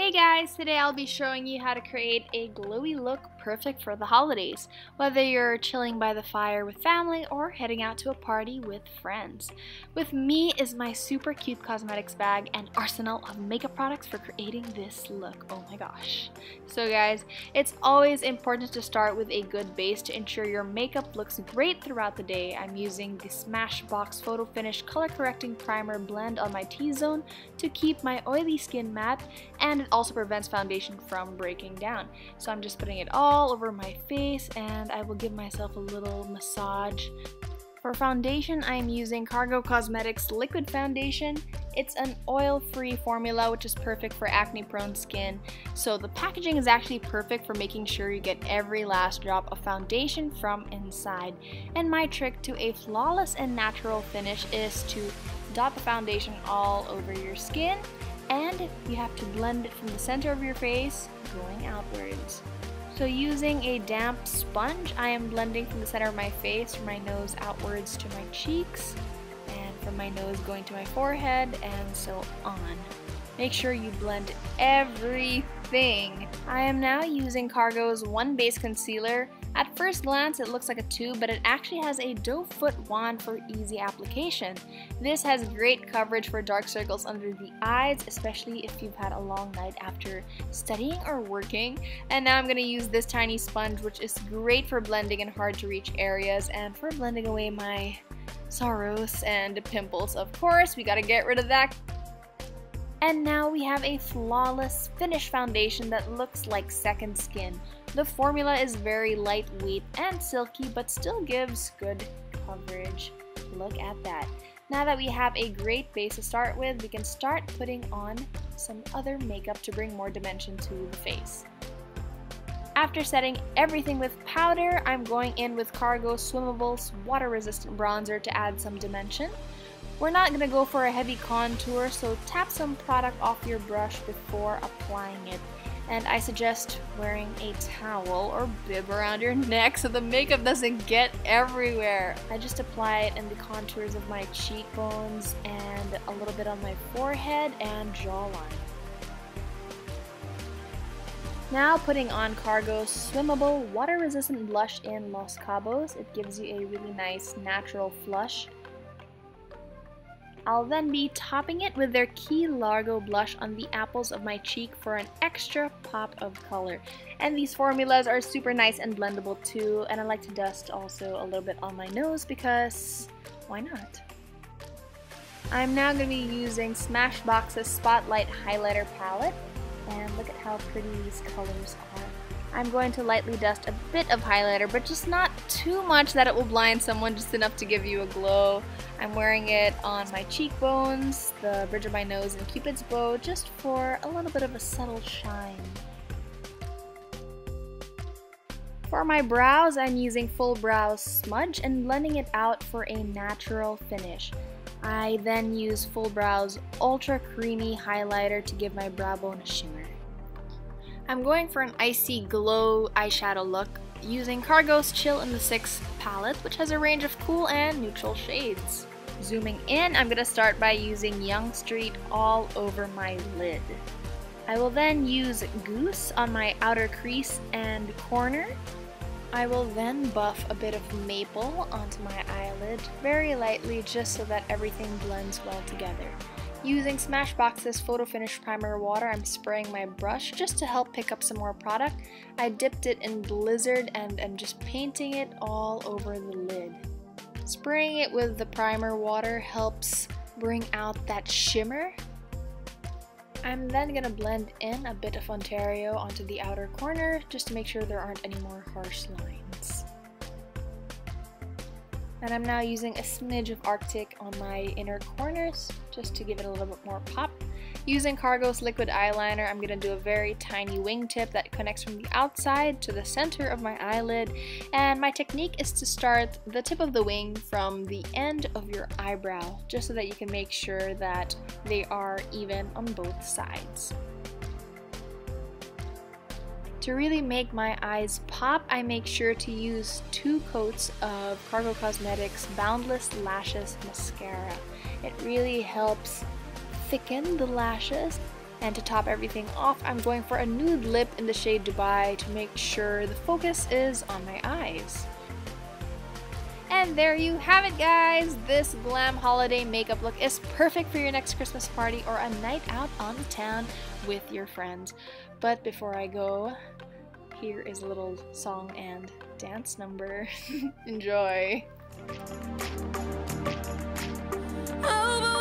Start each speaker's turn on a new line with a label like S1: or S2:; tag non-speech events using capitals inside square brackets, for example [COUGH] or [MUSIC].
S1: Hey guys, today I'll be showing you how to create a glowy look perfect for the holidays, whether you're chilling by the fire with family or heading out to a party with friends. With me is my super cute cosmetics bag and arsenal of makeup products for creating this look. Oh my gosh. So guys, it's always important to start with a good base to ensure your makeup looks great throughout the day. I'm using the Smashbox Photo Finish Color Correcting Primer blend on my T-zone to keep my oily skin matte and also prevents foundation from breaking down. So I'm just putting it all over my face and I will give myself a little massage. For foundation, I'm using Cargo Cosmetics Liquid Foundation. It's an oil-free formula which is perfect for acne-prone skin. So the packaging is actually perfect for making sure you get every last drop of foundation from inside. And my trick to a flawless and natural finish is to dot the foundation all over your skin and you have to blend it from the center of your face going outwards. So using a damp sponge, I am blending from the center of my face, from my nose outwards to my cheeks, and from my nose going to my forehead, and so on. Make sure you blend everything. I am now using Cargo's One Base Concealer at first glance, it looks like a tube, but it actually has a doe foot wand for easy application. This has great coverage for dark circles under the eyes, especially if you've had a long night after studying or working. And now I'm going to use this tiny sponge, which is great for blending in hard to reach areas and for blending away my sorrows and pimples. Of course, we got to get rid of that and now we have a flawless finish foundation that looks like second skin. The formula is very lightweight and silky but still gives good coverage. Look at that. Now that we have a great base to start with, we can start putting on some other makeup to bring more dimension to the face. After setting everything with powder, I'm going in with Cargo Swimmables Water Resistant Bronzer to add some dimension. We're not going to go for a heavy contour, so tap some product off your brush before applying it. And I suggest wearing a towel or bib around your [LAUGHS] neck so the makeup doesn't get everywhere. I just apply it in the contours of my cheekbones and a little bit on my forehead and jawline. Now putting on Cargo's Swimmable Water Resistant Blush in Los Cabos. It gives you a really nice natural flush I'll then be topping it with their Key Largo blush on the apples of my cheek for an extra pop of color. And these formulas are super nice and blendable too, and I like to dust also a little bit on my nose because why not? I'm now going to be using Smashbox's Spotlight Highlighter Palette, and look at how pretty these colors are. I'm going to lightly dust a bit of highlighter, but just not too much that it will blind someone, just enough to give you a glow. I'm wearing it on my cheekbones, the bridge of my nose, and cupid's bow, just for a little bit of a subtle shine. For my brows, I'm using Full Brow Smudge and blending it out for a natural finish. I then use Full Brow's Ultra Creamy Highlighter to give my brow bone a shimmer. I'm going for an icy glow eyeshadow look using Cargo's Chill in the 6 palette, which has a range of cool and neutral shades. Zooming in, I'm going to start by using Yonge Street all over my lid. I will then use Goose on my outer crease and corner. I will then buff a bit of maple onto my eyelid, very lightly just so that everything blends well together. Using Smashbox's Photo Finish Primer Water, I'm spraying my brush just to help pick up some more product. I dipped it in Blizzard and am just painting it all over the lid. Spraying it with the primer water helps bring out that shimmer. I'm then going to blend in a bit of Ontario onto the outer corner just to make sure there aren't any more harsh lines. And I'm now using a smidge of Arctic on my inner corners just to give it a little bit more pop. Using Cargo's liquid eyeliner, I'm going to do a very tiny wingtip that connects from the outside to the center of my eyelid. And my technique is to start the tip of the wing from the end of your eyebrow, just so that you can make sure that they are even on both sides. To really make my eyes pop, I make sure to use two coats of Cargo Cosmetics Boundless Lashes Mascara. It really helps thicken the lashes And to top everything off, I'm going for a nude lip in the shade Dubai to make sure the focus is on my eyes. And there you have it guys! This glam holiday makeup look is perfect for your next Christmas party or a night out on the town with your friends. But before I go, here is a little song and dance number. [LAUGHS] Enjoy! Oh,